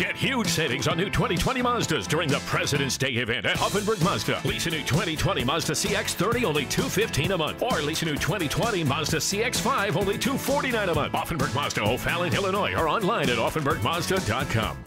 Get huge savings on new 2020 Mazdas during the President's Day event at Auffenberg Mazda. Lease a new 2020 Mazda CX-30 only 215 a month, or lease a new 2020 Mazda CX-5 only 249 a month. Auffenberg Mazda, O'Fallon, Illinois, or online at auffenbergmazda.com.